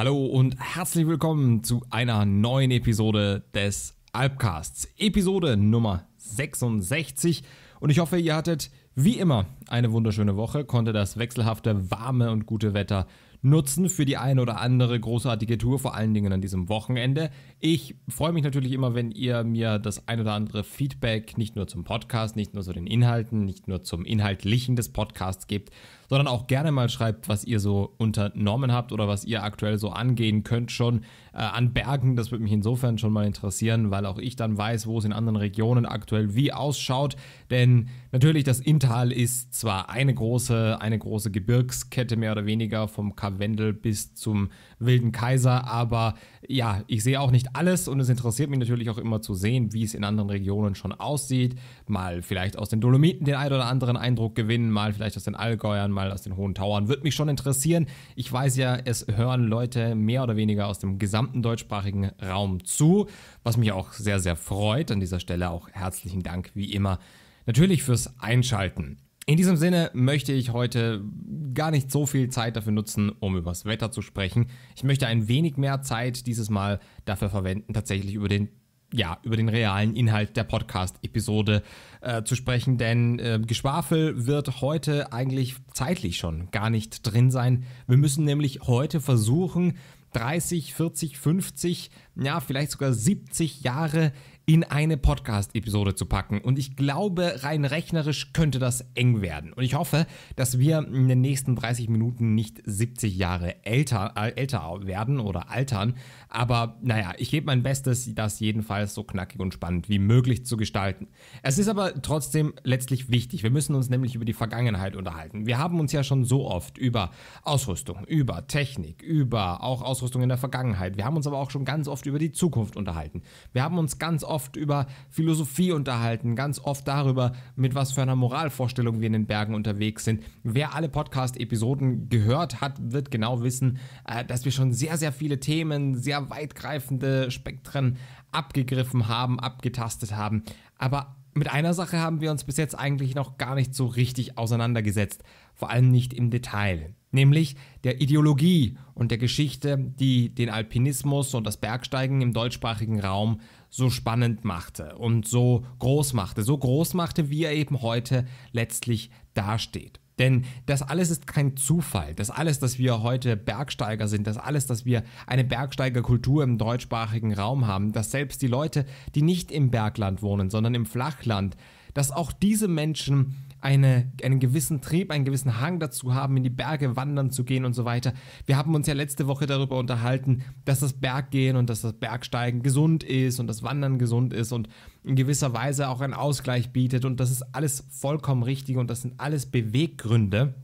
Hallo und herzlich willkommen zu einer neuen Episode des Alpcasts. Episode Nummer 66. Und ich hoffe, ihr hattet wie immer eine wunderschöne Woche, konnte das wechselhafte, warme und gute Wetter nutzen für die eine oder andere großartige Tour, vor allen Dingen an diesem Wochenende. Ich freue mich natürlich immer, wenn ihr mir das ein oder andere Feedback nicht nur zum Podcast, nicht nur zu den Inhalten, nicht nur zum Inhaltlichen des Podcasts gebt, sondern auch gerne mal schreibt, was ihr so unternommen habt oder was ihr aktuell so angehen könnt schon äh, an Bergen. Das würde mich insofern schon mal interessieren, weil auch ich dann weiß, wo es in anderen Regionen aktuell wie ausschaut. Denn natürlich das Inntal ist zwar eine große, eine große Gebirgskette mehr oder weniger vom Karwendel bis zum Wilden Kaiser, aber ja, ich sehe auch nicht alles und es interessiert mich natürlich auch immer zu sehen, wie es in anderen Regionen schon aussieht. Mal vielleicht aus den Dolomiten den einen oder anderen Eindruck gewinnen, mal vielleicht aus den Allgäuern, mal aus den Hohen Tauern. Würde mich schon interessieren. Ich weiß ja, es hören Leute mehr oder weniger aus dem gesamten deutschsprachigen Raum zu, was mich auch sehr, sehr freut. An dieser Stelle auch herzlichen Dank wie immer natürlich fürs Einschalten. In diesem Sinne möchte ich heute gar nicht so viel Zeit dafür nutzen, um über das Wetter zu sprechen. Ich möchte ein wenig mehr Zeit dieses Mal dafür verwenden, tatsächlich über den ja, über den realen Inhalt der Podcast-Episode äh, zu sprechen, denn äh, Geschwafel wird heute eigentlich zeitlich schon gar nicht drin sein. Wir müssen nämlich heute versuchen, 30, 40, 50, ja, vielleicht sogar 70 Jahre in eine Podcast-Episode zu packen. Und ich glaube, rein rechnerisch könnte das eng werden. Und ich hoffe, dass wir in den nächsten 30 Minuten nicht 70 Jahre älter, äh, älter werden oder altern. Aber naja, ich gebe mein Bestes, das jedenfalls so knackig und spannend wie möglich zu gestalten. Es ist aber trotzdem letztlich wichtig. Wir müssen uns nämlich über die Vergangenheit unterhalten. Wir haben uns ja schon so oft über Ausrüstung, über Technik, über auch Ausrüstung in der Vergangenheit. Wir haben uns aber auch schon ganz oft über die Zukunft unterhalten. Wir haben uns ganz oft oft über Philosophie unterhalten, ganz oft darüber, mit was für einer Moralvorstellung wir in den Bergen unterwegs sind. Wer alle Podcast-Episoden gehört hat, wird genau wissen, äh, dass wir schon sehr, sehr viele Themen, sehr weitgreifende Spektren abgegriffen haben, abgetastet haben. Aber mit einer Sache haben wir uns bis jetzt eigentlich noch gar nicht so richtig auseinandergesetzt, vor allem nicht im Detail, nämlich der Ideologie und der Geschichte, die den Alpinismus und das Bergsteigen im deutschsprachigen Raum so spannend machte und so groß machte, so groß machte, wie er eben heute letztlich dasteht. Denn das alles ist kein Zufall. Das alles, dass wir heute Bergsteiger sind, das alles, dass wir eine Bergsteigerkultur im deutschsprachigen Raum haben, dass selbst die Leute, die nicht im Bergland wohnen, sondern im Flachland, dass auch diese Menschen eine, einen gewissen Trieb, einen gewissen Hang dazu haben, in die Berge wandern zu gehen und so weiter. Wir haben uns ja letzte Woche darüber unterhalten, dass das Berggehen und dass das Bergsteigen gesund ist und das Wandern gesund ist und in gewisser Weise auch einen Ausgleich bietet und das ist alles vollkommen richtig und das sind alles Beweggründe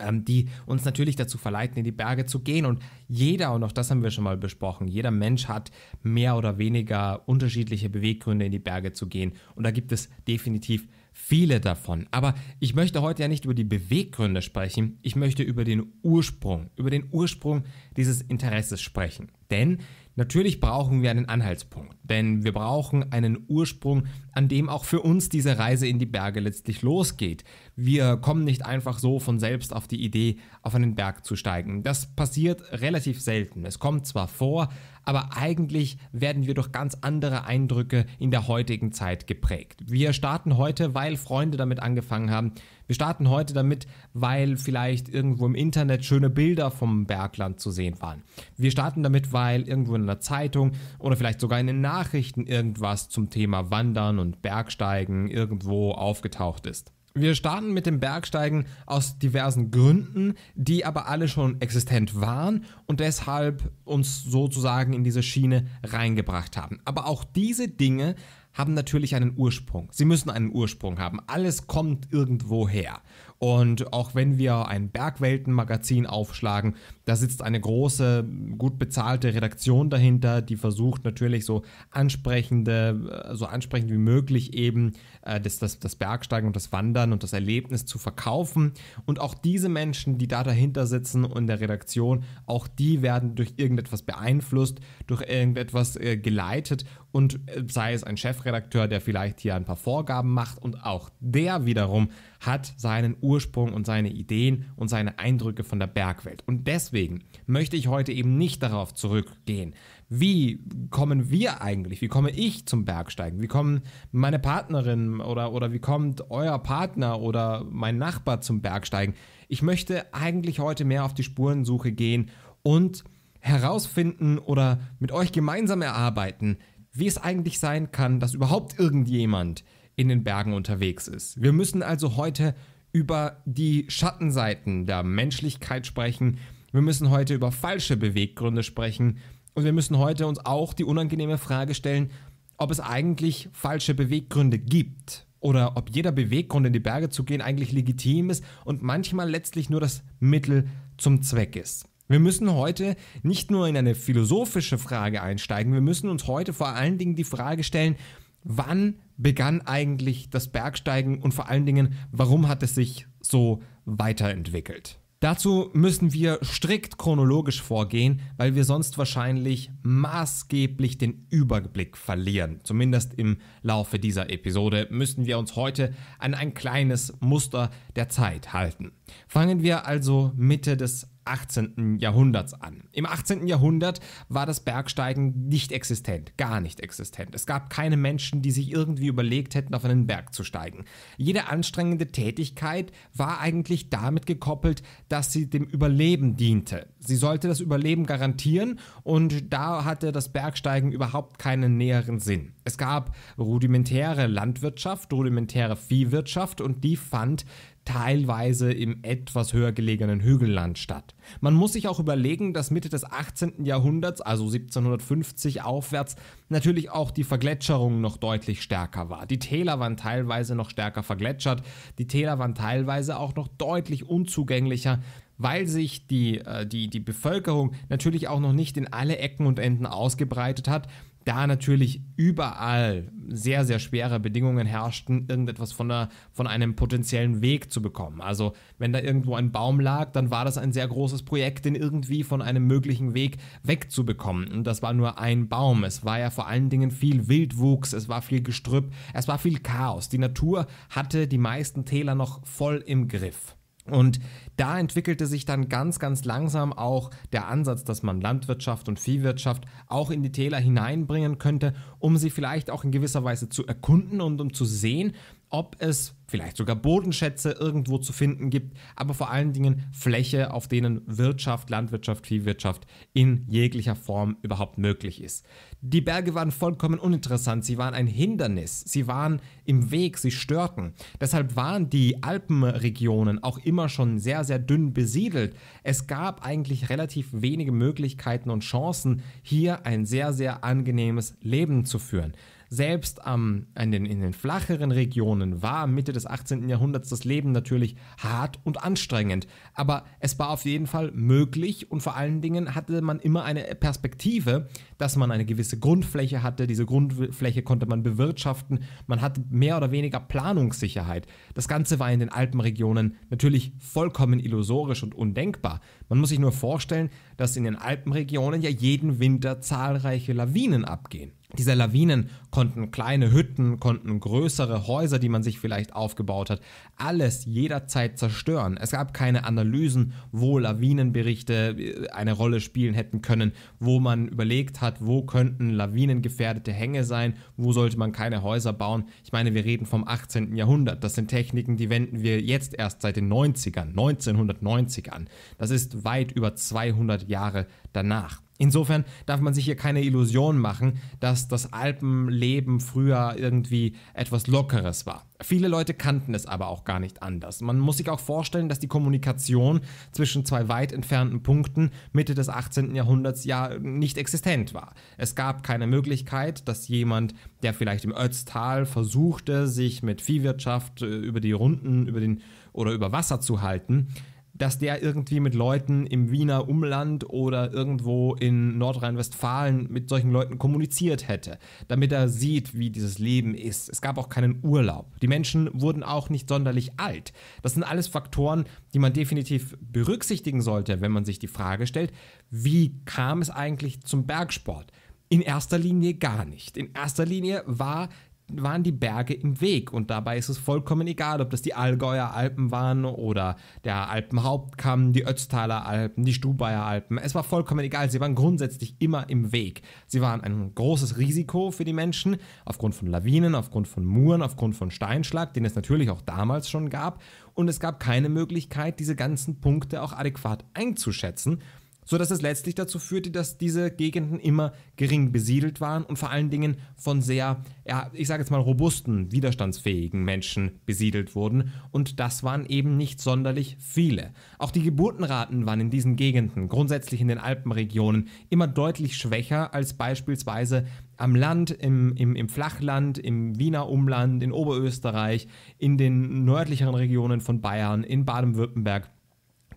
ähm, die uns natürlich dazu verleiten, in die Berge zu gehen. Und jeder, und auch das haben wir schon mal besprochen, jeder Mensch hat mehr oder weniger unterschiedliche Beweggründe, in die Berge zu gehen. Und da gibt es definitiv viele davon. Aber ich möchte heute ja nicht über die Beweggründe sprechen, ich möchte über den Ursprung, über den Ursprung dieses Interesses sprechen. Denn natürlich brauchen wir einen Anhaltspunkt, denn wir brauchen einen Ursprung, an dem auch für uns diese Reise in die Berge letztlich losgeht. Wir kommen nicht einfach so von selbst auf die Idee, auf einen Berg zu steigen. Das passiert relativ selten. Es kommt zwar vor, aber eigentlich werden wir durch ganz andere Eindrücke in der heutigen Zeit geprägt. Wir starten heute, weil Freunde damit angefangen haben. Wir starten heute damit, weil vielleicht irgendwo im Internet schöne Bilder vom Bergland zu sehen waren. Wir starten damit, weil irgendwo in einer Zeitung oder vielleicht sogar in den Nachrichten irgendwas zum Thema Wandern und Bergsteigen irgendwo aufgetaucht ist. Wir starten mit dem Bergsteigen aus diversen Gründen, die aber alle schon existent waren und deshalb uns sozusagen in diese Schiene reingebracht haben. Aber auch diese Dinge haben natürlich einen Ursprung. Sie müssen einen Ursprung haben. Alles kommt irgendwo her. Und auch wenn wir ein Bergwelten-Magazin aufschlagen, da sitzt eine große, gut bezahlte Redaktion dahinter, die versucht natürlich so ansprechende, äh, so ansprechend wie möglich eben äh, das, das, das Bergsteigen und das Wandern und das Erlebnis zu verkaufen. Und auch diese Menschen, die da dahinter sitzen und der Redaktion, auch die werden durch irgendetwas beeinflusst, durch irgendetwas äh, geleitet und sei es ein Chefredakteur, der vielleicht hier ein paar Vorgaben macht und auch der wiederum hat seinen Ursprung und seine Ideen und seine Eindrücke von der Bergwelt. Und deswegen möchte ich heute eben nicht darauf zurückgehen, wie kommen wir eigentlich, wie komme ich zum Bergsteigen, wie kommen meine Partnerin oder, oder wie kommt euer Partner oder mein Nachbar zum Bergsteigen. Ich möchte eigentlich heute mehr auf die Spurensuche gehen und herausfinden oder mit euch gemeinsam erarbeiten, wie es eigentlich sein kann, dass überhaupt irgendjemand in den Bergen unterwegs ist. Wir müssen also heute über die Schattenseiten der Menschlichkeit sprechen. Wir müssen heute über falsche Beweggründe sprechen. Und wir müssen heute uns auch die unangenehme Frage stellen, ob es eigentlich falsche Beweggründe gibt oder ob jeder Beweggrund in die Berge zu gehen eigentlich legitim ist und manchmal letztlich nur das Mittel zum Zweck ist. Wir müssen heute nicht nur in eine philosophische Frage einsteigen, wir müssen uns heute vor allen Dingen die Frage stellen, wann begann eigentlich das Bergsteigen und vor allen Dingen, warum hat es sich so weiterentwickelt? Dazu müssen wir strikt chronologisch vorgehen, weil wir sonst wahrscheinlich maßgeblich den Überblick verlieren. Zumindest im Laufe dieser Episode müssen wir uns heute an ein kleines Muster der Zeit halten. Fangen wir also Mitte des 18. Jahrhunderts an. Im 18. Jahrhundert war das Bergsteigen nicht existent, gar nicht existent. Es gab keine Menschen, die sich irgendwie überlegt hätten, auf einen Berg zu steigen. Jede anstrengende Tätigkeit war eigentlich damit gekoppelt, dass sie dem Überleben diente. Sie sollte das Überleben garantieren und da hatte das Bergsteigen überhaupt keinen näheren Sinn. Es gab rudimentäre Landwirtschaft, rudimentäre Viehwirtschaft und die fand teilweise im etwas höher gelegenen Hügelland statt. Man muss sich auch überlegen, dass Mitte des 18. Jahrhunderts, also 1750 aufwärts, natürlich auch die Vergletscherung noch deutlich stärker war. Die Täler waren teilweise noch stärker vergletschert, die Täler waren teilweise auch noch deutlich unzugänglicher, weil sich die, äh, die, die Bevölkerung natürlich auch noch nicht in alle Ecken und Enden ausgebreitet hat da natürlich überall sehr, sehr schwere Bedingungen herrschten, irgendetwas von, der, von einem potenziellen Weg zu bekommen. Also wenn da irgendwo ein Baum lag, dann war das ein sehr großes Projekt, den irgendwie von einem möglichen Weg wegzubekommen. Und das war nur ein Baum. Es war ja vor allen Dingen viel Wildwuchs, es war viel Gestrüpp, es war viel Chaos. Die Natur hatte die meisten Täler noch voll im Griff. Und da entwickelte sich dann ganz, ganz langsam auch der Ansatz, dass man Landwirtschaft und Viehwirtschaft auch in die Täler hineinbringen könnte, um sie vielleicht auch in gewisser Weise zu erkunden und um zu sehen, ob es vielleicht sogar Bodenschätze irgendwo zu finden gibt, aber vor allen Dingen Fläche, auf denen Wirtschaft, Landwirtschaft, Viehwirtschaft in jeglicher Form überhaupt möglich ist. Die Berge waren vollkommen uninteressant, sie waren ein Hindernis, sie waren im Weg, sie störten. Deshalb waren die Alpenregionen auch immer schon sehr, sehr dünn besiedelt. Es gab eigentlich relativ wenige Möglichkeiten und Chancen, hier ein sehr, sehr angenehmes Leben zu führen. Selbst ähm, in, den, in den flacheren Regionen war Mitte des 18. Jahrhunderts das Leben natürlich hart und anstrengend. Aber es war auf jeden Fall möglich und vor allen Dingen hatte man immer eine Perspektive, dass man eine gewisse Grundfläche hatte. Diese Grundfläche konnte man bewirtschaften. Man hatte mehr oder weniger Planungssicherheit. Das Ganze war in den Alpenregionen natürlich vollkommen illusorisch und undenkbar. Man muss sich nur vorstellen, dass in den Alpenregionen ja jeden Winter zahlreiche Lawinen abgehen. Diese Lawinen konnten kleine Hütten, konnten größere Häuser, die man sich vielleicht aufgebaut hat, alles jederzeit zerstören. Es gab keine Analysen, wo Lawinenberichte äh, eine Rolle spielen hätten können, wo man überlegt hat, wo könnten lawinengefährdete Hänge sein, wo sollte man keine Häuser bauen. Ich meine, wir reden vom 18. Jahrhundert. Das sind Techniken, die wenden wir jetzt erst seit den 90ern, 1990 an. Das ist weit über 200 Jahre danach. Insofern darf man sich hier keine Illusion machen, dass das Alpenleben früher irgendwie etwas Lockeres war. Viele Leute kannten es aber auch gar nicht anders. Man muss sich auch vorstellen, dass die Kommunikation zwischen zwei weit entfernten Punkten Mitte des 18. Jahrhunderts ja nicht existent war. Es gab keine Möglichkeit, dass jemand, der vielleicht im Ötztal versuchte, sich mit Viehwirtschaft äh, über die Runden über den oder über Wasser zu halten, dass der irgendwie mit Leuten im Wiener Umland oder irgendwo in Nordrhein-Westfalen mit solchen Leuten kommuniziert hätte, damit er sieht, wie dieses Leben ist. Es gab auch keinen Urlaub. Die Menschen wurden auch nicht sonderlich alt. Das sind alles Faktoren, die man definitiv berücksichtigen sollte, wenn man sich die Frage stellt, wie kam es eigentlich zum Bergsport? In erster Linie gar nicht. In erster Linie war waren die Berge im Weg und dabei ist es vollkommen egal, ob das die Allgäuer Alpen waren oder der Alpenhauptkamm, die Ötztaler Alpen, die Stubaier Alpen. Es war vollkommen egal, sie waren grundsätzlich immer im Weg. Sie waren ein großes Risiko für die Menschen aufgrund von Lawinen, aufgrund von Muren, aufgrund von Steinschlag, den es natürlich auch damals schon gab und es gab keine Möglichkeit, diese ganzen Punkte auch adäquat einzuschätzen sodass es letztlich dazu führte, dass diese Gegenden immer gering besiedelt waren und vor allen Dingen von sehr, ja, ich sage jetzt mal robusten, widerstandsfähigen Menschen besiedelt wurden und das waren eben nicht sonderlich viele. Auch die Geburtenraten waren in diesen Gegenden, grundsätzlich in den Alpenregionen, immer deutlich schwächer als beispielsweise am Land, im, im, im Flachland, im Wiener Umland, in Oberösterreich, in den nördlicheren Regionen von Bayern, in Baden-Württemberg.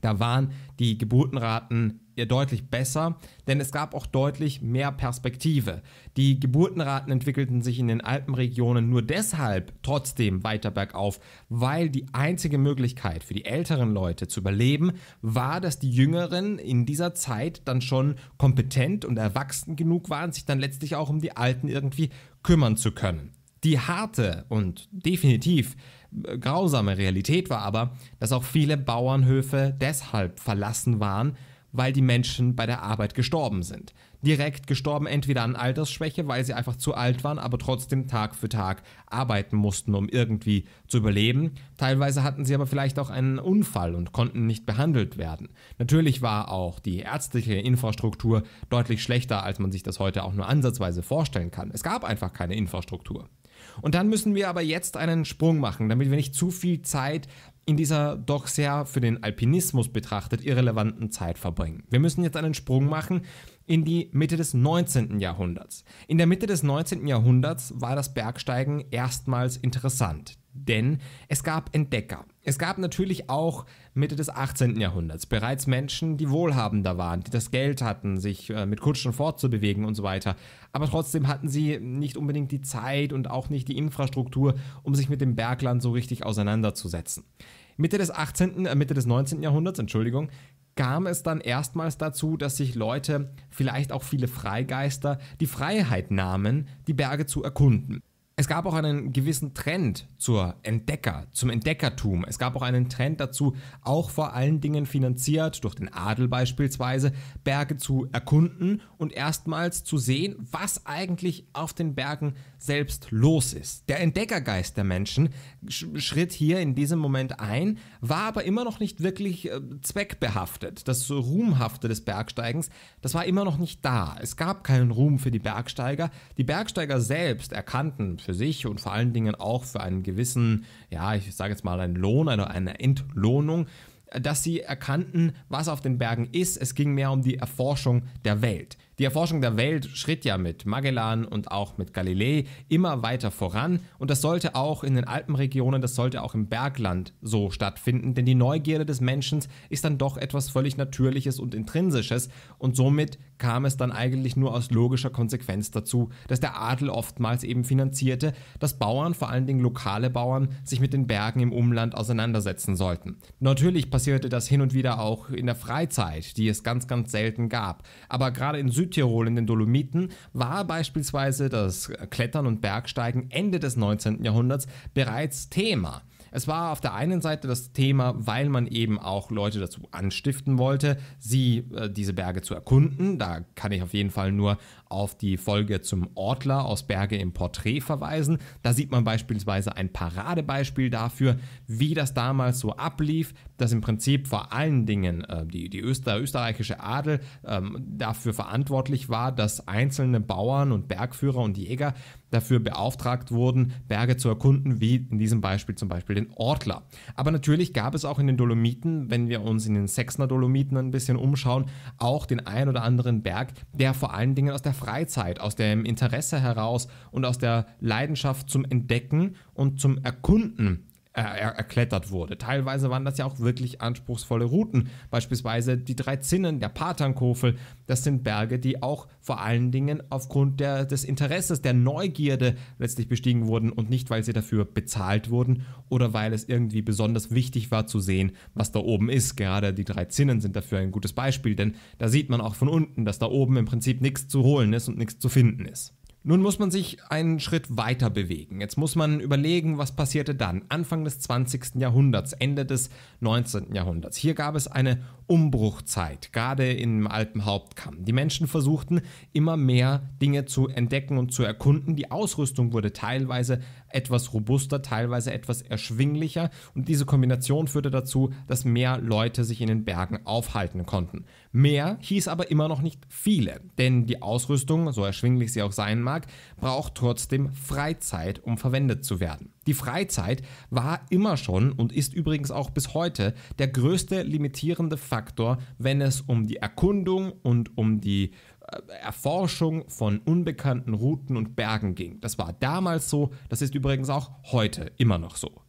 Da waren die Geburtenraten deutlich besser, denn es gab auch deutlich mehr Perspektive. Die Geburtenraten entwickelten sich in den Alpenregionen nur deshalb trotzdem weiter bergauf, weil die einzige Möglichkeit für die älteren Leute zu überleben war, dass die Jüngeren in dieser Zeit dann schon kompetent und erwachsen genug waren, sich dann letztlich auch um die Alten irgendwie kümmern zu können. Die harte und definitiv äh, grausame Realität war aber, dass auch viele Bauernhöfe deshalb verlassen waren, weil die Menschen bei der Arbeit gestorben sind. Direkt gestorben entweder an Altersschwäche, weil sie einfach zu alt waren, aber trotzdem Tag für Tag arbeiten mussten, um irgendwie zu überleben. Teilweise hatten sie aber vielleicht auch einen Unfall und konnten nicht behandelt werden. Natürlich war auch die ärztliche Infrastruktur deutlich schlechter, als man sich das heute auch nur ansatzweise vorstellen kann. Es gab einfach keine Infrastruktur. Und dann müssen wir aber jetzt einen Sprung machen, damit wir nicht zu viel Zeit in dieser doch sehr für den Alpinismus betrachtet irrelevanten Zeit verbringen. Wir müssen jetzt einen Sprung machen in die Mitte des 19. Jahrhunderts. In der Mitte des 19. Jahrhunderts war das Bergsteigen erstmals interessant denn es gab Entdecker. Es gab natürlich auch Mitte des 18. Jahrhunderts bereits Menschen, die wohlhabender waren, die das Geld hatten, sich äh, mit Kutschen fortzubewegen und so weiter. Aber trotzdem hatten sie nicht unbedingt die Zeit und auch nicht die Infrastruktur, um sich mit dem Bergland so richtig auseinanderzusetzen. Mitte des 18., äh, Mitte des 19. Jahrhunderts, Entschuldigung, kam es dann erstmals dazu, dass sich Leute, vielleicht auch viele Freigeister, die Freiheit nahmen, die Berge zu erkunden. Es gab auch einen gewissen Trend zur Entdecker, zum Entdeckertum. Es gab auch einen Trend dazu, auch vor allen Dingen finanziert durch den Adel beispielsweise, Berge zu erkunden und erstmals zu sehen, was eigentlich auf den Bergen selbst los ist. Der Entdeckergeist der Menschen schritt hier in diesem Moment ein, war aber immer noch nicht wirklich äh, zweckbehaftet. Das Ruhmhafte des Bergsteigens, das war immer noch nicht da. Es gab keinen Ruhm für die Bergsteiger. Die Bergsteiger selbst erkannten für sich und vor allen Dingen auch für einen gewissen, ja, ich sage jetzt mal einen Lohn, eine, eine Entlohnung, dass sie erkannten, was auf den Bergen ist. Es ging mehr um die Erforschung der Welt. Die Erforschung der Welt schritt ja mit Magellan und auch mit Galilei immer weiter voran und das sollte auch in den Alpenregionen, das sollte auch im Bergland so stattfinden, denn die Neugierde des Menschen ist dann doch etwas völlig Natürliches und Intrinsisches und somit kam es dann eigentlich nur aus logischer Konsequenz dazu, dass der Adel oftmals eben finanzierte, dass Bauern, vor allen Dingen lokale Bauern, sich mit den Bergen im Umland auseinandersetzen sollten. Natürlich passierte das hin und wieder auch in der Freizeit, die es ganz, ganz selten gab, aber gerade in Süd Südtirol in den Dolomiten war beispielsweise das Klettern und Bergsteigen Ende des 19. Jahrhunderts bereits Thema. Es war auf der einen Seite das Thema, weil man eben auch Leute dazu anstiften wollte, sie äh, diese Berge zu erkunden. Da kann ich auf jeden Fall nur auf die Folge zum Ortler aus Berge im Porträt verweisen. Da sieht man beispielsweise ein Paradebeispiel dafür, wie das damals so ablief, dass im Prinzip vor allen Dingen äh, die, die Öster, österreichische Adel ähm, dafür verantwortlich war, dass einzelne Bauern und Bergführer und Jäger dafür beauftragt wurden, Berge zu erkunden, wie in diesem Beispiel zum Beispiel den Ortler. Aber natürlich gab es auch in den Dolomiten, wenn wir uns in den Sechsner Dolomiten ein bisschen umschauen, auch den ein oder anderen Berg, der vor allen Dingen aus der Freizeit, aus dem Interesse heraus und aus der Leidenschaft zum Entdecken und zum Erkunden er erklettert wurde. Teilweise waren das ja auch wirklich anspruchsvolle Routen. Beispielsweise die drei Zinnen der Paternkofel. Das sind Berge, die auch vor allen Dingen aufgrund der, des Interesses, der Neugierde letztlich bestiegen wurden und nicht, weil sie dafür bezahlt wurden oder weil es irgendwie besonders wichtig war zu sehen, was da oben ist. Gerade die drei Zinnen sind dafür ein gutes Beispiel, denn da sieht man auch von unten, dass da oben im Prinzip nichts zu holen ist und nichts zu finden ist. Nun muss man sich einen Schritt weiter bewegen. Jetzt muss man überlegen, was passierte dann, Anfang des 20. Jahrhunderts, Ende des 19. Jahrhunderts. Hier gab es eine Umbruchzeit, gerade im Alpenhauptkamm. Die Menschen versuchten immer mehr Dinge zu entdecken und zu erkunden. Die Ausrüstung wurde teilweise etwas robuster, teilweise etwas erschwinglicher und diese Kombination führte dazu, dass mehr Leute sich in den Bergen aufhalten konnten. Mehr hieß aber immer noch nicht viele, denn die Ausrüstung, so erschwinglich sie auch sein mag, braucht trotzdem Freizeit, um verwendet zu werden. Die Freizeit war immer schon und ist übrigens auch bis heute der größte limitierende Faktor, wenn es um die Erkundung und um die äh, Erforschung von unbekannten Routen und Bergen ging. Das war damals so, das ist übrigens auch heute immer noch so.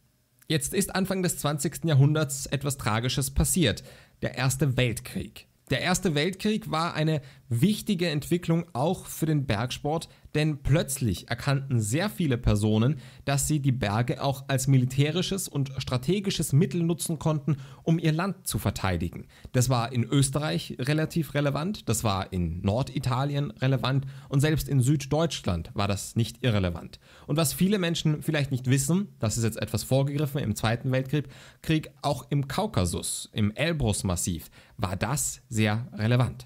Jetzt ist Anfang des 20. Jahrhunderts etwas Tragisches passiert, der Erste Weltkrieg. Der Erste Weltkrieg war eine wichtige Entwicklung auch für den Bergsport, denn plötzlich erkannten sehr viele Personen, dass sie die Berge auch als militärisches und strategisches Mittel nutzen konnten, um ihr Land zu verteidigen. Das war in Österreich relativ relevant, das war in Norditalien relevant und selbst in Süddeutschland war das nicht irrelevant. Und was viele Menschen vielleicht nicht wissen, das ist jetzt etwas vorgegriffen im Zweiten Weltkrieg, Krieg, auch im Kaukasus, im Elbrus-Massiv, war das sehr relevant.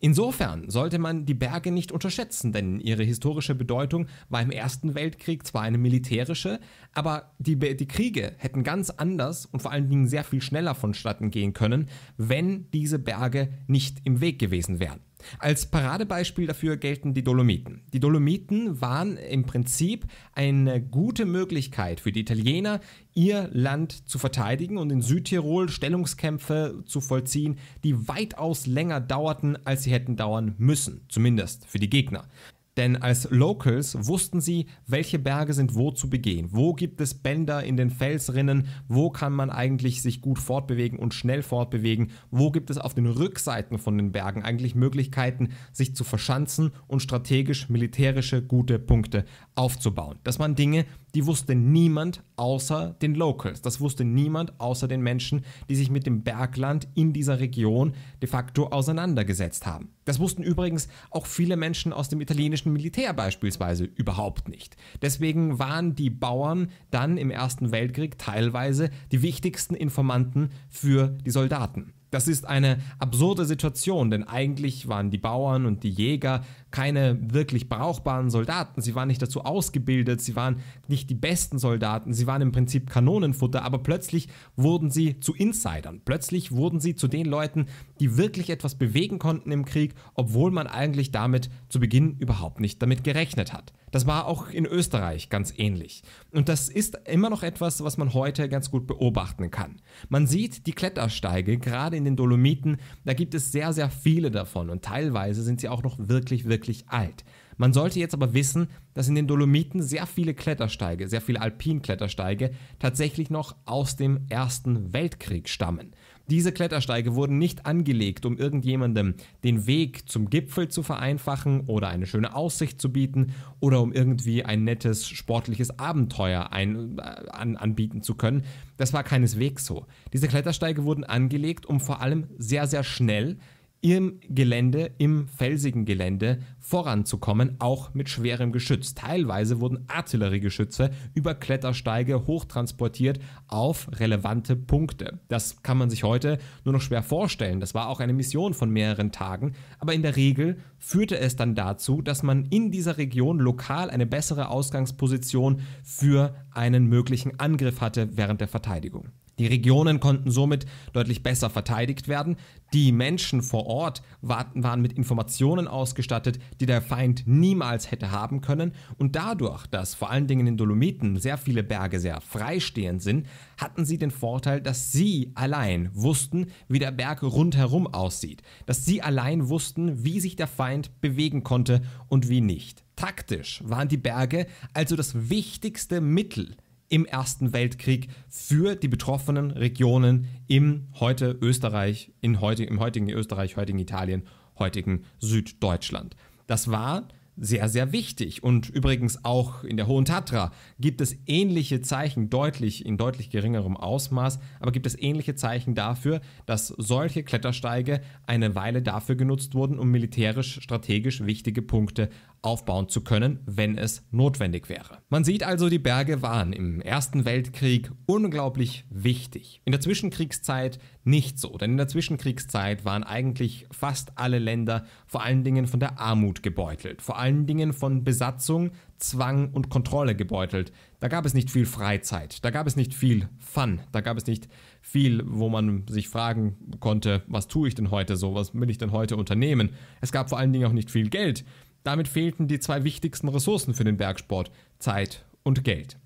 Insofern sollte man die Berge nicht unterschätzen, denn ihre historische Bedeutung war im Ersten Weltkrieg zwar eine militärische, aber die, die Kriege hätten ganz anders und vor allen Dingen sehr viel schneller vonstatten gehen können, wenn diese Berge nicht im Weg gewesen wären. Als Paradebeispiel dafür gelten die Dolomiten. Die Dolomiten waren im Prinzip eine gute Möglichkeit für die Italiener, ihr Land zu verteidigen und in Südtirol Stellungskämpfe zu vollziehen, die weitaus länger dauerten, als sie hätten dauern müssen, zumindest für die Gegner. Denn als Locals wussten sie, welche Berge sind wo zu begehen. Wo gibt es Bänder in den Felsrinnen? Wo kann man eigentlich sich gut fortbewegen und schnell fortbewegen? Wo gibt es auf den Rückseiten von den Bergen eigentlich Möglichkeiten, sich zu verschanzen und strategisch militärische gute Punkte aufzubauen? Das waren Dinge, die wusste niemand außer den Locals. Das wusste niemand außer den Menschen, die sich mit dem Bergland in dieser Region de facto auseinandergesetzt haben. Das wussten übrigens auch viele Menschen aus dem italienischen Militär beispielsweise überhaupt nicht. Deswegen waren die Bauern dann im Ersten Weltkrieg teilweise die wichtigsten Informanten für die Soldaten. Das ist eine absurde Situation, denn eigentlich waren die Bauern und die Jäger keine wirklich brauchbaren Soldaten. Sie waren nicht dazu ausgebildet, sie waren nicht die besten Soldaten, sie waren im Prinzip Kanonenfutter, aber plötzlich wurden sie zu Insidern. Plötzlich wurden sie zu den Leuten, die wirklich etwas bewegen konnten im Krieg, obwohl man eigentlich damit zu Beginn überhaupt nicht damit gerechnet hat. Das war auch in Österreich ganz ähnlich. Und das ist immer noch etwas, was man heute ganz gut beobachten kann. Man sieht die Klettersteige, gerade in den Dolomiten, da gibt es sehr, sehr viele davon und teilweise sind sie auch noch wirklich, wirklich alt. Man sollte jetzt aber wissen, dass in den Dolomiten sehr viele Klettersteige, sehr viele Alpinklettersteige tatsächlich noch aus dem Ersten Weltkrieg stammen. Diese Klettersteige wurden nicht angelegt, um irgendjemandem den Weg zum Gipfel zu vereinfachen oder eine schöne Aussicht zu bieten oder um irgendwie ein nettes sportliches Abenteuer ein, äh, an, anbieten zu können. Das war keineswegs so. Diese Klettersteige wurden angelegt, um vor allem sehr, sehr schnell im Gelände, im felsigen Gelände voranzukommen, auch mit schwerem Geschütz. Teilweise wurden Artilleriegeschütze über Klettersteige hochtransportiert auf relevante Punkte. Das kann man sich heute nur noch schwer vorstellen. Das war auch eine Mission von mehreren Tagen, aber in der Regel führte es dann dazu, dass man in dieser Region lokal eine bessere Ausgangsposition für einen möglichen Angriff hatte während der Verteidigung. Die Regionen konnten somit deutlich besser verteidigt werden. Die Menschen vor Ort waren mit Informationen ausgestattet, die der Feind niemals hätte haben können. Und dadurch, dass vor allen Dingen in Dolomiten sehr viele Berge sehr freistehend sind, hatten sie den Vorteil, dass sie allein wussten, wie der Berg rundherum aussieht. Dass sie allein wussten, wie sich der Feind bewegen konnte und wie nicht. Taktisch waren die Berge also das wichtigste Mittel im Ersten Weltkrieg für die betroffenen Regionen im heute Österreich, in heute, im heutigen Österreich, heutigen Italien, heutigen Süddeutschland. Das war sehr, sehr wichtig. Und übrigens auch in der Hohen Tatra gibt es ähnliche Zeichen, deutlich in deutlich geringerem Ausmaß, aber gibt es ähnliche Zeichen dafür, dass solche Klettersteige eine Weile dafür genutzt wurden, um militärisch strategisch wichtige Punkte aufbauen zu können, wenn es notwendig wäre. Man sieht also, die Berge waren im Ersten Weltkrieg unglaublich wichtig. In der Zwischenkriegszeit nicht so, denn in der Zwischenkriegszeit waren eigentlich fast alle Länder vor allen Dingen von der Armut gebeutelt, vor allen Dingen von Besatzung, Zwang und Kontrolle gebeutelt. Da gab es nicht viel Freizeit, da gab es nicht viel Fun, da gab es nicht viel, wo man sich fragen konnte, was tue ich denn heute so, was will ich denn heute unternehmen. Es gab vor allen Dingen auch nicht viel Geld. Damit fehlten die zwei wichtigsten Ressourcen für den Bergsport, Zeit und Geld.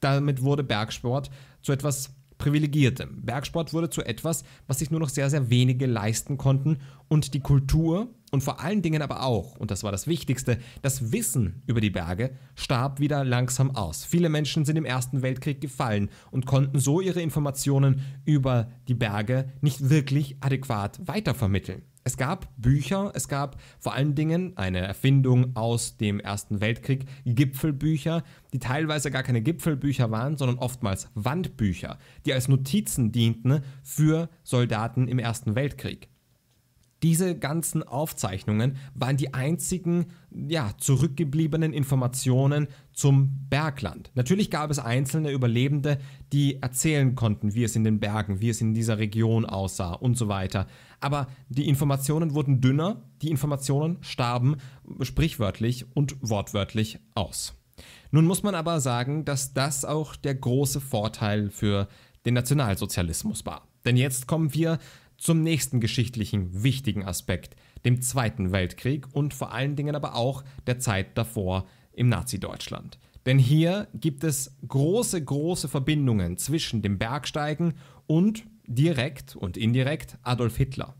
Damit wurde Bergsport zu etwas Privilegiertem. Bergsport wurde zu etwas, was sich nur noch sehr, sehr wenige leisten konnten und die Kultur und vor allen Dingen aber auch, und das war das Wichtigste, das Wissen über die Berge starb wieder langsam aus. Viele Menschen sind im Ersten Weltkrieg gefallen und konnten so ihre Informationen über die Berge nicht wirklich adäquat weitervermitteln. Es gab Bücher, es gab vor allen Dingen eine Erfindung aus dem Ersten Weltkrieg, Gipfelbücher, die teilweise gar keine Gipfelbücher waren, sondern oftmals Wandbücher, die als Notizen dienten für Soldaten im Ersten Weltkrieg. Diese ganzen Aufzeichnungen waren die einzigen ja, zurückgebliebenen Informationen zum Bergland. Natürlich gab es einzelne Überlebende, die erzählen konnten, wie es in den Bergen, wie es in dieser Region aussah und so weiter. Aber die Informationen wurden dünner, die Informationen starben sprichwörtlich und wortwörtlich aus. Nun muss man aber sagen, dass das auch der große Vorteil für den Nationalsozialismus war. Denn jetzt kommen wir zum nächsten geschichtlichen wichtigen Aspekt, dem Zweiten Weltkrieg und vor allen Dingen aber auch der Zeit davor im Nazi-Deutschland. Denn hier gibt es große, große Verbindungen zwischen dem Bergsteigen und direkt und indirekt Adolf Hitler.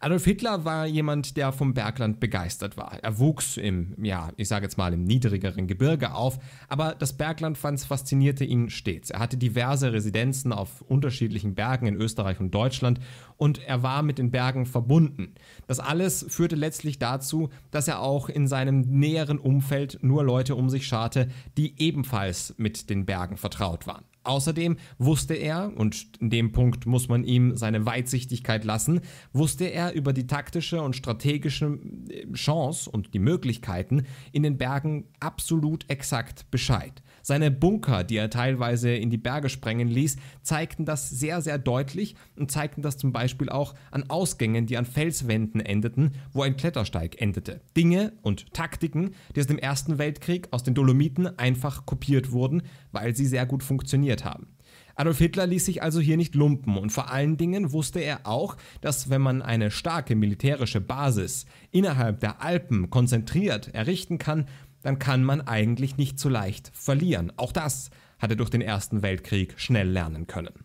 Adolf Hitler war jemand, der vom Bergland begeistert war. Er wuchs im, ja, ich sage jetzt mal im niedrigeren Gebirge auf, aber das Bergland faszinierte ihn stets. Er hatte diverse Residenzen auf unterschiedlichen Bergen in Österreich und Deutschland und er war mit den Bergen verbunden. Das alles führte letztlich dazu, dass er auch in seinem näheren Umfeld nur Leute um sich scharte, die ebenfalls mit den Bergen vertraut waren. Außerdem wusste er, und in dem Punkt muss man ihm seine Weitsichtigkeit lassen, wusste er über die taktische und strategische äh, Chance und die Möglichkeiten in den Bergen absolut exakt Bescheid. Seine Bunker, die er teilweise in die Berge sprengen ließ, zeigten das sehr, sehr deutlich und zeigten das zum Beispiel auch an Ausgängen, die an Felswänden endeten, wo ein Klettersteig endete. Dinge und Taktiken, die aus dem Ersten Weltkrieg aus den Dolomiten einfach kopiert wurden, weil sie sehr gut funktioniert haben. Adolf Hitler ließ sich also hier nicht lumpen und vor allen Dingen wusste er auch, dass wenn man eine starke militärische Basis innerhalb der Alpen konzentriert errichten kann, dann kann man eigentlich nicht so leicht verlieren. Auch das hat er durch den Ersten Weltkrieg schnell lernen können.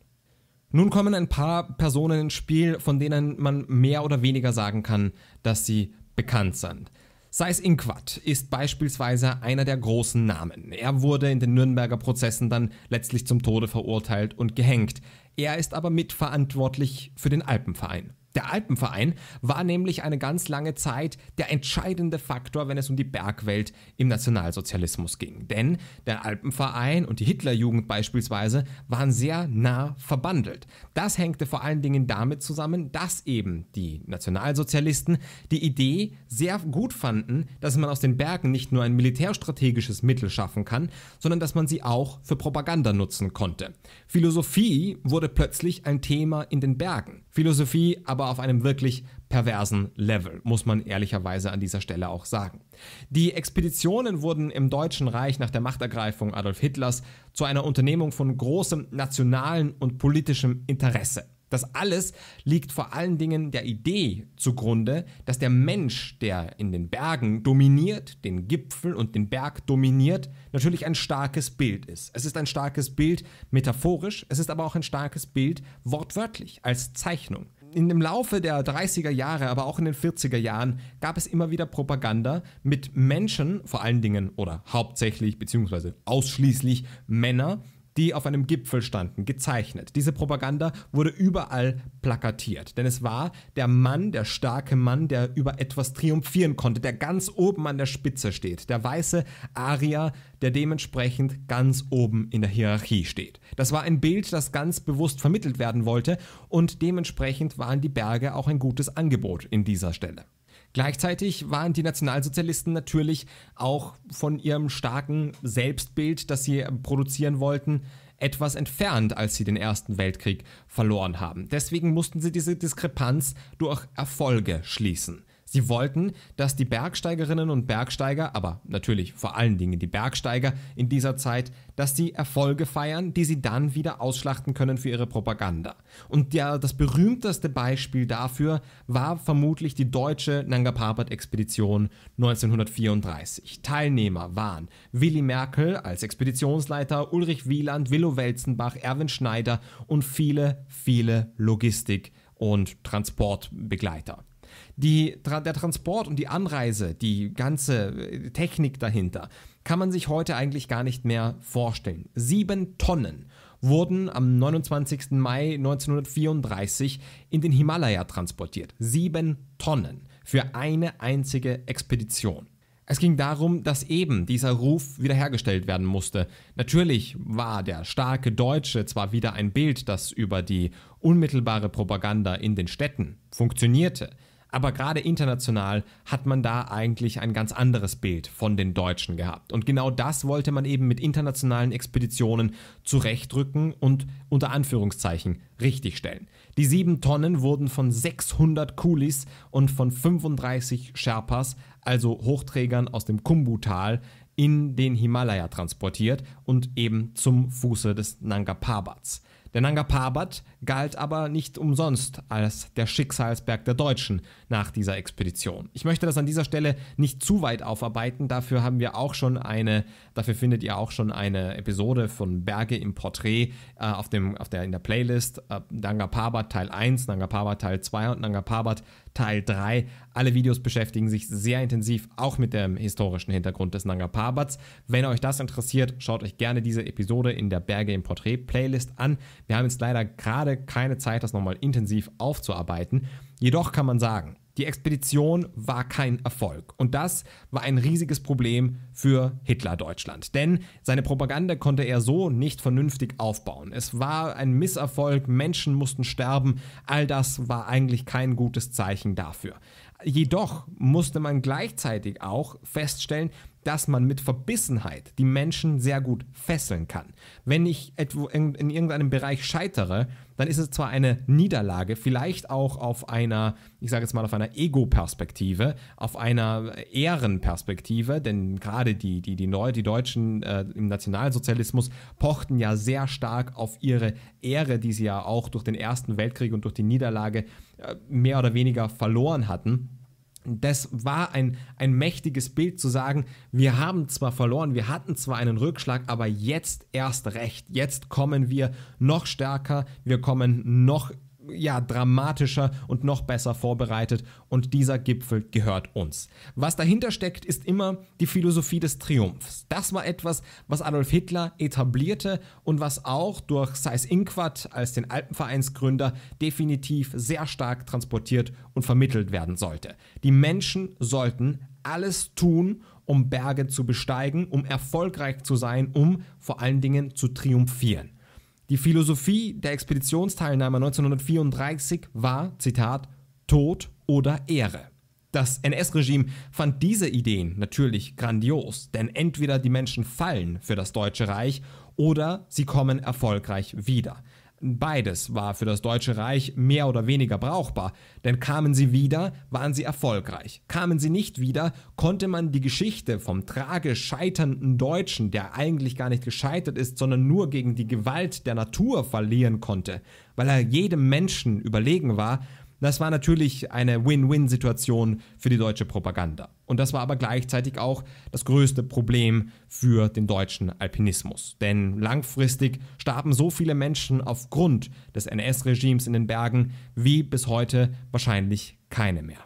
Nun kommen ein paar Personen ins Spiel, von denen man mehr oder weniger sagen kann, dass sie bekannt sind. Seis Inquart ist beispielsweise einer der großen Namen. Er wurde in den Nürnberger Prozessen dann letztlich zum Tode verurteilt und gehängt. Er ist aber mitverantwortlich für den Alpenverein. Der Alpenverein war nämlich eine ganz lange Zeit der entscheidende Faktor, wenn es um die Bergwelt im Nationalsozialismus ging. Denn der Alpenverein und die Hitlerjugend beispielsweise waren sehr nah verbandelt. Das hängte vor allen Dingen damit zusammen, dass eben die Nationalsozialisten die Idee sehr gut fanden, dass man aus den Bergen nicht nur ein militärstrategisches Mittel schaffen kann, sondern dass man sie auch für Propaganda nutzen konnte. Philosophie wurde plötzlich ein Thema in den Bergen. Philosophie aber auf einem wirklich perversen Level, muss man ehrlicherweise an dieser Stelle auch sagen. Die Expeditionen wurden im Deutschen Reich nach der Machtergreifung Adolf Hitlers zu einer Unternehmung von großem nationalen und politischem Interesse. Das alles liegt vor allen Dingen der Idee zugrunde, dass der Mensch, der in den Bergen dominiert, den Gipfel und den Berg dominiert, natürlich ein starkes Bild ist. Es ist ein starkes Bild metaphorisch, es ist aber auch ein starkes Bild wortwörtlich als Zeichnung in dem Laufe der 30er Jahre, aber auch in den 40er Jahren gab es immer wieder Propaganda mit Menschen, vor allen Dingen oder hauptsächlich beziehungsweise ausschließlich Männer, die auf einem Gipfel standen, gezeichnet. Diese Propaganda wurde überall plakatiert, denn es war der Mann, der starke Mann, der über etwas triumphieren konnte, der ganz oben an der Spitze steht, der weiße Arier, der dementsprechend ganz oben in der Hierarchie steht. Das war ein Bild, das ganz bewusst vermittelt werden wollte und dementsprechend waren die Berge auch ein gutes Angebot in dieser Stelle. Gleichzeitig waren die Nationalsozialisten natürlich auch von ihrem starken Selbstbild, das sie produzieren wollten, etwas entfernt, als sie den Ersten Weltkrieg verloren haben. Deswegen mussten sie diese Diskrepanz durch Erfolge schließen. Sie wollten, dass die Bergsteigerinnen und Bergsteiger, aber natürlich vor allen Dingen die Bergsteiger in dieser Zeit, dass sie Erfolge feiern, die sie dann wieder ausschlachten können für ihre Propaganda. Und der, das berühmteste Beispiel dafür war vermutlich die deutsche Nanga Parbat-Expedition 1934. Teilnehmer waren Willy Merkel als Expeditionsleiter, Ulrich Wieland, Willow Welzenbach, Erwin Schneider und viele, viele Logistik- und Transportbegleiter. Die, der Transport und die Anreise, die ganze äh, Technik dahinter, kann man sich heute eigentlich gar nicht mehr vorstellen. Sieben Tonnen wurden am 29. Mai 1934 in den Himalaya transportiert. Sieben Tonnen für eine einzige Expedition. Es ging darum, dass eben dieser Ruf wiederhergestellt werden musste. Natürlich war der starke Deutsche zwar wieder ein Bild, das über die unmittelbare Propaganda in den Städten funktionierte, aber gerade international hat man da eigentlich ein ganz anderes Bild von den Deutschen gehabt. Und genau das wollte man eben mit internationalen Expeditionen zurechtrücken und unter Anführungszeichen richtigstellen. Die sieben Tonnen wurden von 600 Kulis und von 35 Sherpas, also Hochträgern aus dem Kumbu-Tal, in den Himalaya transportiert und eben zum Fuße des Nanga Parbats. Der Nanga Parbat galt aber nicht umsonst als der Schicksalsberg der Deutschen nach dieser Expedition. Ich möchte das an dieser Stelle nicht zu weit aufarbeiten, dafür haben wir auch schon eine, dafür findet ihr auch schon eine Episode von Berge im Porträt äh, auf, dem, auf der, in der Playlist äh, Nanga Parbat Teil 1, Nanga Parbat Teil 2 und Nanga Parbat Teil 3. Alle Videos beschäftigen sich sehr intensiv auch mit dem historischen Hintergrund des Nanga Parbats. Wenn euch das interessiert, schaut euch gerne diese Episode in der Berge im Porträt Playlist an. Wir haben jetzt leider gerade keine Zeit, das nochmal intensiv aufzuarbeiten. Jedoch kann man sagen, die Expedition war kein Erfolg. Und das war ein riesiges Problem für Hitler-Deutschland. Denn seine Propaganda konnte er so nicht vernünftig aufbauen. Es war ein Misserfolg, Menschen mussten sterben. All das war eigentlich kein gutes Zeichen dafür. Jedoch musste man gleichzeitig auch feststellen, dass man mit Verbissenheit die Menschen sehr gut fesseln kann. Wenn ich in, in irgendeinem Bereich scheitere, dann ist es zwar eine Niederlage, vielleicht auch auf einer, ich sage jetzt mal, auf einer Ego-Perspektive, auf einer Ehrenperspektive, denn gerade die, die, die, Neu die Deutschen äh, im Nationalsozialismus pochten ja sehr stark auf ihre Ehre, die sie ja auch durch den Ersten Weltkrieg und durch die Niederlage äh, mehr oder weniger verloren hatten. Das war ein, ein mächtiges Bild zu sagen, wir haben zwar verloren, wir hatten zwar einen Rückschlag, aber jetzt erst recht. Jetzt kommen wir noch stärker, wir kommen noch ja, dramatischer und noch besser vorbereitet und dieser Gipfel gehört uns. Was dahinter steckt, ist immer die Philosophie des Triumphs. Das war etwas, was Adolf Hitler etablierte und was auch durch Seyß-Inquart als den Alpenvereinsgründer definitiv sehr stark transportiert und vermittelt werden sollte. Die Menschen sollten alles tun, um Berge zu besteigen, um erfolgreich zu sein, um vor allen Dingen zu triumphieren. Die Philosophie der Expeditionsteilnahme 1934 war, Zitat, Tod oder Ehre. Das NS-Regime fand diese Ideen natürlich grandios, denn entweder die Menschen fallen für das Deutsche Reich oder sie kommen erfolgreich wieder. Beides war für das Deutsche Reich mehr oder weniger brauchbar, denn kamen sie wieder, waren sie erfolgreich. Kamen sie nicht wieder, konnte man die Geschichte vom tragisch scheiternden Deutschen, der eigentlich gar nicht gescheitert ist, sondern nur gegen die Gewalt der Natur verlieren konnte, weil er jedem Menschen überlegen war, das war natürlich eine Win-Win-Situation für die deutsche Propaganda. Und das war aber gleichzeitig auch das größte Problem für den deutschen Alpinismus. Denn langfristig starben so viele Menschen aufgrund des NS-Regimes in den Bergen wie bis heute wahrscheinlich keine mehr.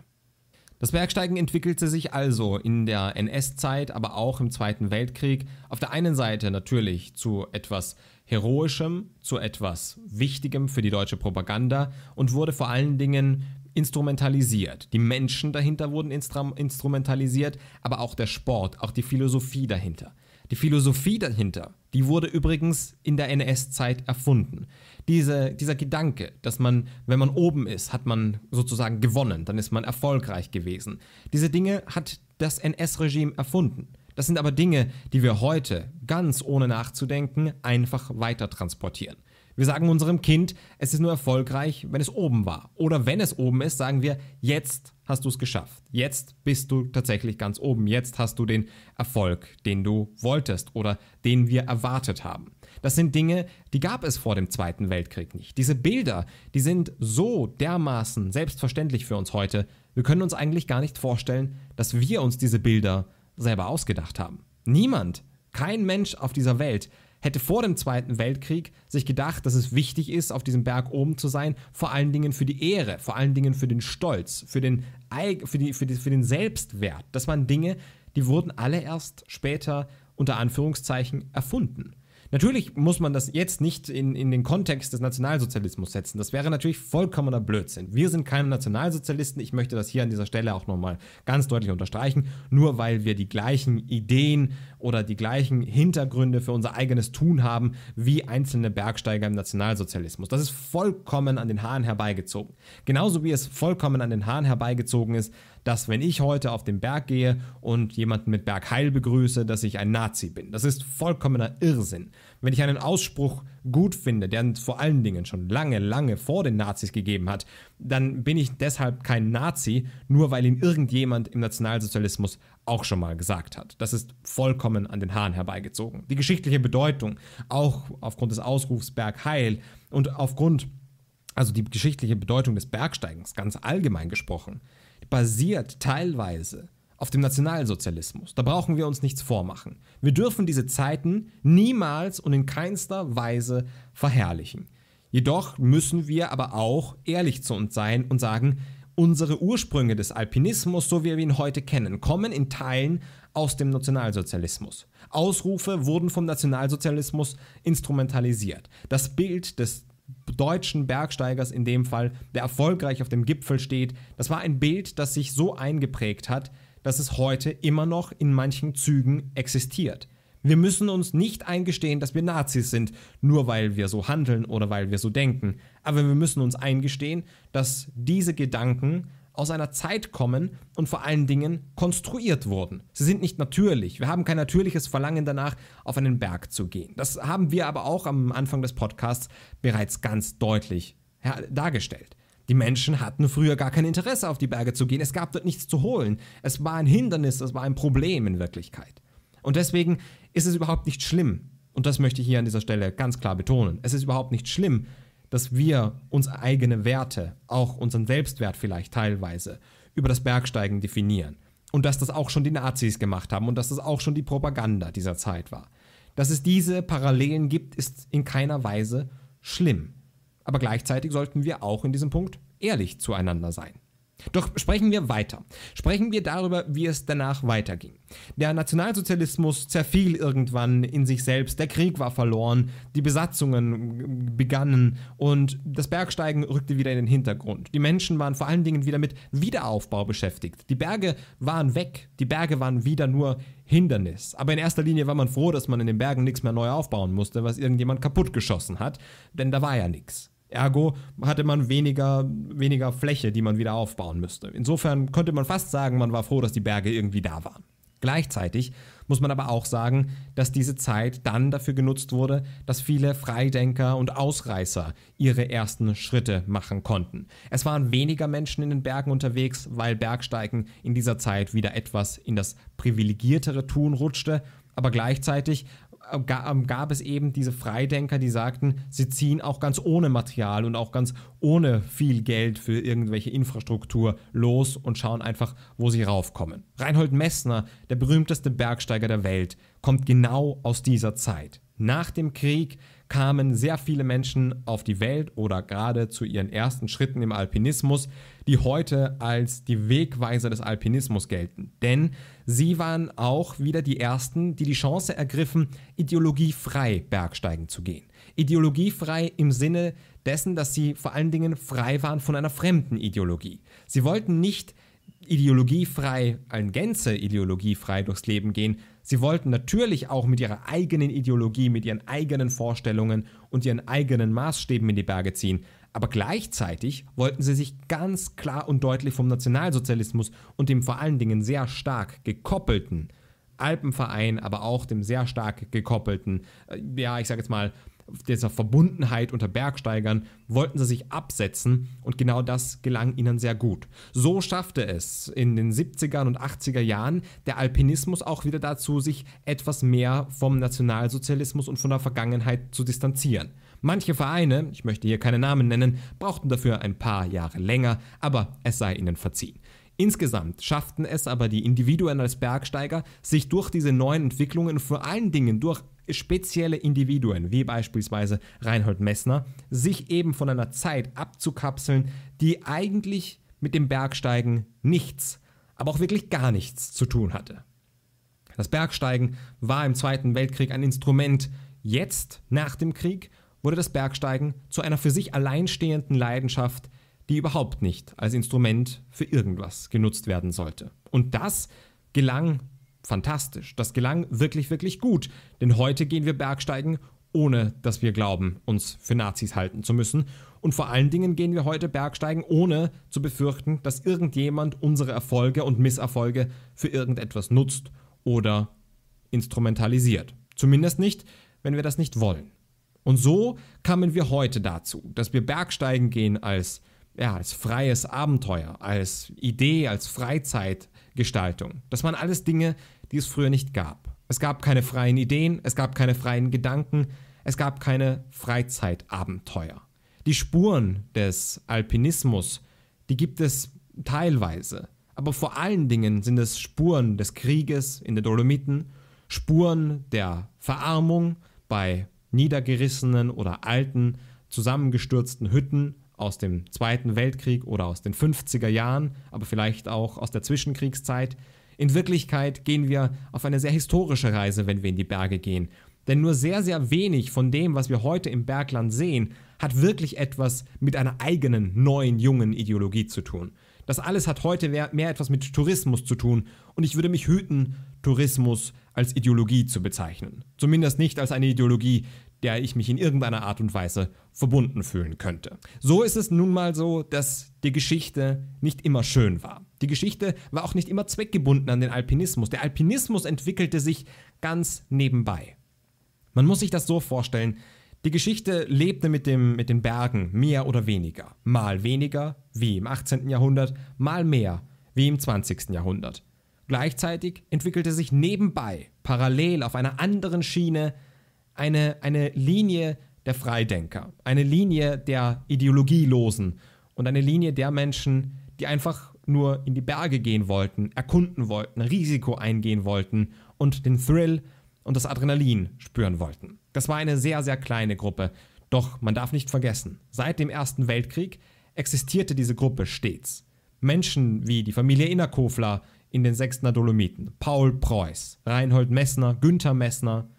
Das Bergsteigen entwickelte sich also in der NS-Zeit, aber auch im Zweiten Weltkrieg auf der einen Seite natürlich zu etwas Heroischem, zu etwas Wichtigem für die deutsche Propaganda und wurde vor allen Dingen instrumentalisiert. Die Menschen dahinter wurden instrumentalisiert, aber auch der Sport, auch die Philosophie dahinter. Die Philosophie dahinter, die wurde übrigens in der NS-Zeit erfunden. Diese, dieser Gedanke, dass man, wenn man oben ist, hat man sozusagen gewonnen, dann ist man erfolgreich gewesen. Diese Dinge hat das NS-Regime erfunden. Das sind aber Dinge, die wir heute ganz ohne nachzudenken einfach weiter transportieren. Wir sagen unserem Kind, es ist nur erfolgreich, wenn es oben war. Oder wenn es oben ist, sagen wir, jetzt hast du es geschafft. Jetzt bist du tatsächlich ganz oben. Jetzt hast du den Erfolg, den du wolltest oder den wir erwartet haben. Das sind Dinge, die gab es vor dem Zweiten Weltkrieg nicht. Diese Bilder, die sind so dermaßen selbstverständlich für uns heute. Wir können uns eigentlich gar nicht vorstellen, dass wir uns diese Bilder selber ausgedacht haben. Niemand, kein Mensch auf dieser Welt hätte vor dem Zweiten Weltkrieg sich gedacht, dass es wichtig ist, auf diesem Berg oben zu sein, vor allen Dingen für die Ehre, vor allen Dingen für den Stolz, für den, für die, für die, für den Selbstwert. Das waren Dinge, die wurden alle erst später unter Anführungszeichen erfunden. Natürlich muss man das jetzt nicht in, in den Kontext des Nationalsozialismus setzen. Das wäre natürlich vollkommener Blödsinn. Wir sind keine Nationalsozialisten. Ich möchte das hier an dieser Stelle auch nochmal ganz deutlich unterstreichen. Nur weil wir die gleichen Ideen oder die gleichen Hintergründe für unser eigenes Tun haben wie einzelne Bergsteiger im Nationalsozialismus. Das ist vollkommen an den Haaren herbeigezogen. Genauso wie es vollkommen an den Haaren herbeigezogen ist, dass wenn ich heute auf den Berg gehe und jemanden mit Bergheil begrüße, dass ich ein Nazi bin. Das ist vollkommener Irrsinn. Wenn ich einen Ausspruch gut finde, der vor allen Dingen schon lange, lange vor den Nazis gegeben hat, dann bin ich deshalb kein Nazi, nur weil ihn irgendjemand im Nationalsozialismus auch schon mal gesagt hat. Das ist vollkommen an den Haaren herbeigezogen. Die geschichtliche Bedeutung, auch aufgrund des Ausrufs Bergheil und aufgrund, also die geschichtliche Bedeutung des Bergsteigens, ganz allgemein gesprochen, basiert teilweise auf dem Nationalsozialismus. Da brauchen wir uns nichts vormachen. Wir dürfen diese Zeiten niemals und in keinster Weise verherrlichen. Jedoch müssen wir aber auch ehrlich zu uns sein und sagen, unsere Ursprünge des Alpinismus, so wie wir ihn heute kennen, kommen in Teilen aus dem Nationalsozialismus. Ausrufe wurden vom Nationalsozialismus instrumentalisiert. Das Bild des deutschen Bergsteigers in dem Fall, der erfolgreich auf dem Gipfel steht, das war ein Bild, das sich so eingeprägt hat, dass es heute immer noch in manchen Zügen existiert. Wir müssen uns nicht eingestehen, dass wir Nazis sind, nur weil wir so handeln oder weil wir so denken. Aber wir müssen uns eingestehen, dass diese Gedanken aus einer Zeit kommen und vor allen Dingen konstruiert wurden. Sie sind nicht natürlich. Wir haben kein natürliches Verlangen danach, auf einen Berg zu gehen. Das haben wir aber auch am Anfang des Podcasts bereits ganz deutlich dargestellt. Die Menschen hatten früher gar kein Interesse, auf die Berge zu gehen. Es gab dort nichts zu holen. Es war ein Hindernis, es war ein Problem in Wirklichkeit. Und deswegen ist es überhaupt nicht schlimm, und das möchte ich hier an dieser Stelle ganz klar betonen, es ist überhaupt nicht schlimm, dass wir unsere eigene Werte, auch unseren Selbstwert vielleicht teilweise, über das Bergsteigen definieren. Und dass das auch schon die Nazis gemacht haben und dass das auch schon die Propaganda dieser Zeit war. Dass es diese Parallelen gibt, ist in keiner Weise schlimm. Aber gleichzeitig sollten wir auch in diesem Punkt ehrlich zueinander sein. Doch sprechen wir weiter. Sprechen wir darüber, wie es danach weiterging. Der Nationalsozialismus zerfiel irgendwann in sich selbst, der Krieg war verloren, die Besatzungen begannen und das Bergsteigen rückte wieder in den Hintergrund. Die Menschen waren vor allen Dingen wieder mit Wiederaufbau beschäftigt. Die Berge waren weg, die Berge waren wieder nur Hindernis. Aber in erster Linie war man froh, dass man in den Bergen nichts mehr neu aufbauen musste, was irgendjemand kaputtgeschossen hat, denn da war ja nichts. Ergo hatte man weniger, weniger Fläche, die man wieder aufbauen müsste. Insofern könnte man fast sagen, man war froh, dass die Berge irgendwie da waren. Gleichzeitig muss man aber auch sagen, dass diese Zeit dann dafür genutzt wurde, dass viele Freidenker und Ausreißer ihre ersten Schritte machen konnten. Es waren weniger Menschen in den Bergen unterwegs, weil Bergsteigen in dieser Zeit wieder etwas in das privilegiertere Tun rutschte, aber gleichzeitig gab es eben diese Freidenker, die sagten, sie ziehen auch ganz ohne Material und auch ganz ohne viel Geld für irgendwelche Infrastruktur los und schauen einfach, wo sie raufkommen. Reinhold Messner, der berühmteste Bergsteiger der Welt, kommt genau aus dieser Zeit. Nach dem Krieg kamen sehr viele Menschen auf die Welt oder gerade zu ihren ersten Schritten im Alpinismus, die heute als die Wegweiser des Alpinismus gelten. Denn sie waren auch wieder die Ersten, die die Chance ergriffen, ideologiefrei bergsteigen zu gehen. Ideologiefrei im Sinne dessen, dass sie vor allen Dingen frei waren von einer fremden Ideologie. Sie wollten nicht ideologiefrei, in Gänze ideologiefrei durchs Leben gehen. Sie wollten natürlich auch mit ihrer eigenen Ideologie, mit ihren eigenen Vorstellungen und ihren eigenen Maßstäben in die Berge ziehen. Aber gleichzeitig wollten sie sich ganz klar und deutlich vom Nationalsozialismus und dem vor allen Dingen sehr stark gekoppelten Alpenverein, aber auch dem sehr stark gekoppelten, äh, ja, ich sage jetzt mal, dieser Verbundenheit unter Bergsteigern wollten sie sich absetzen und genau das gelang ihnen sehr gut. So schaffte es in den 70er und 80er Jahren der Alpinismus auch wieder dazu, sich etwas mehr vom Nationalsozialismus und von der Vergangenheit zu distanzieren. Manche Vereine, ich möchte hier keine Namen nennen, brauchten dafür ein paar Jahre länger, aber es sei ihnen verziehen. Insgesamt schafften es aber die Individuen als Bergsteiger, sich durch diese neuen Entwicklungen vor allen Dingen durch spezielle Individuen, wie beispielsweise Reinhold Messner, sich eben von einer Zeit abzukapseln, die eigentlich mit dem Bergsteigen nichts, aber auch wirklich gar nichts zu tun hatte. Das Bergsteigen war im Zweiten Weltkrieg ein Instrument. Jetzt, nach dem Krieg, wurde das Bergsteigen zu einer für sich alleinstehenden Leidenschaft, die überhaupt nicht als Instrument für irgendwas genutzt werden sollte. Und das gelang fantastisch. Das gelang wirklich, wirklich gut. Denn heute gehen wir Bergsteigen, ohne dass wir glauben, uns für Nazis halten zu müssen. Und vor allen Dingen gehen wir heute Bergsteigen, ohne zu befürchten, dass irgendjemand unsere Erfolge und Misserfolge für irgendetwas nutzt oder instrumentalisiert. Zumindest nicht, wenn wir das nicht wollen. Und so kamen wir heute dazu, dass wir Bergsteigen gehen als, ja, als freies Abenteuer, als Idee, als Freizeitgestaltung. Das waren alles Dinge, die es früher nicht gab. Es gab keine freien Ideen, es gab keine freien Gedanken, es gab keine Freizeitabenteuer. Die Spuren des Alpinismus, die gibt es teilweise, aber vor allen Dingen sind es Spuren des Krieges in den Dolomiten, Spuren der Verarmung bei niedergerissenen oder alten, zusammengestürzten Hütten aus dem Zweiten Weltkrieg oder aus den 50er Jahren, aber vielleicht auch aus der Zwischenkriegszeit, in Wirklichkeit gehen wir auf eine sehr historische Reise, wenn wir in die Berge gehen. Denn nur sehr, sehr wenig von dem, was wir heute im Bergland sehen, hat wirklich etwas mit einer eigenen, neuen, jungen Ideologie zu tun. Das alles hat heute mehr, etwas mit Tourismus zu tun und ich würde mich hüten, Tourismus als Ideologie zu bezeichnen. Zumindest nicht als eine Ideologie, der ich mich in irgendeiner Art und Weise verbunden fühlen könnte. So ist es nun mal so, dass die Geschichte nicht immer schön war. Die Geschichte war auch nicht immer zweckgebunden an den Alpinismus. Der Alpinismus entwickelte sich ganz nebenbei. Man muss sich das so vorstellen, die Geschichte lebte mit, dem, mit den Bergen mehr oder weniger. Mal weniger, wie im 18. Jahrhundert, mal mehr, wie im 20. Jahrhundert. Gleichzeitig entwickelte sich nebenbei, parallel auf einer anderen Schiene, eine, eine Linie der Freidenker, eine Linie der Ideologielosen und eine Linie der Menschen, die einfach nur in die Berge gehen wollten, erkunden wollten, Risiko eingehen wollten und den Thrill und das Adrenalin spüren wollten. Das war eine sehr, sehr kleine Gruppe. Doch man darf nicht vergessen, seit dem Ersten Weltkrieg existierte diese Gruppe stets. Menschen wie die Familie Innerkofler in den Sechstner Dolomiten, Paul Preuß, Reinhold Messner, Günther Messner,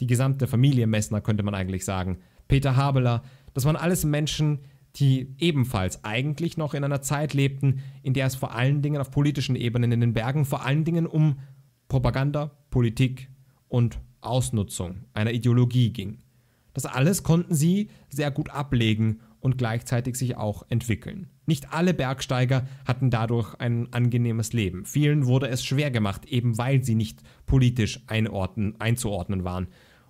die gesamte Familie Messner könnte man eigentlich sagen, Peter Habeler, das waren alles Menschen, die ebenfalls eigentlich noch in einer Zeit lebten, in der es vor allen Dingen auf politischen Ebenen in den Bergen vor allen Dingen um Propaganda, Politik und Ausnutzung einer Ideologie ging. Das alles konnten sie sehr gut ablegen und gleichzeitig sich auch entwickeln. Nicht alle Bergsteiger hatten dadurch ein angenehmes Leben. Vielen wurde es schwer gemacht, eben weil sie nicht politisch einzuordnen waren.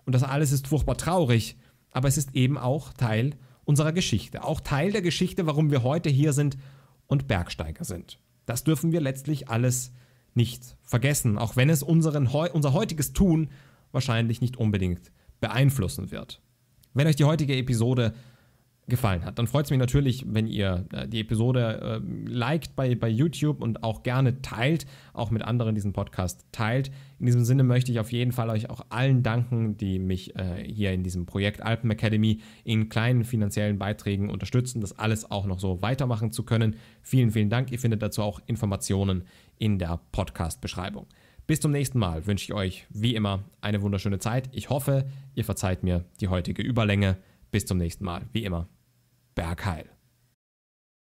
Und das alles ist furchtbar traurig, aber es ist eben auch Teil unserer Geschichte. Auch Teil der Geschichte, warum wir heute hier sind und Bergsteiger sind. Das dürfen wir letztlich alles nicht vergessen, auch wenn es unseren, unser heutiges Tun wahrscheinlich nicht unbedingt beeinflussen wird. Wenn euch die heutige Episode gefallen hat. Dann freut es mich natürlich, wenn ihr äh, die Episode äh, liked bei, bei YouTube und auch gerne teilt, auch mit anderen diesen Podcast teilt. In diesem Sinne möchte ich auf jeden Fall euch auch allen danken, die mich äh, hier in diesem Projekt Alpen Academy in kleinen finanziellen Beiträgen unterstützen, das alles auch noch so weitermachen zu können. Vielen, vielen Dank. Ihr findet dazu auch Informationen in der Podcast-Beschreibung. Bis zum nächsten Mal wünsche ich euch wie immer eine wunderschöne Zeit. Ich hoffe, ihr verzeiht mir die heutige Überlänge. Bis zum nächsten Mal, wie immer. Bergheil.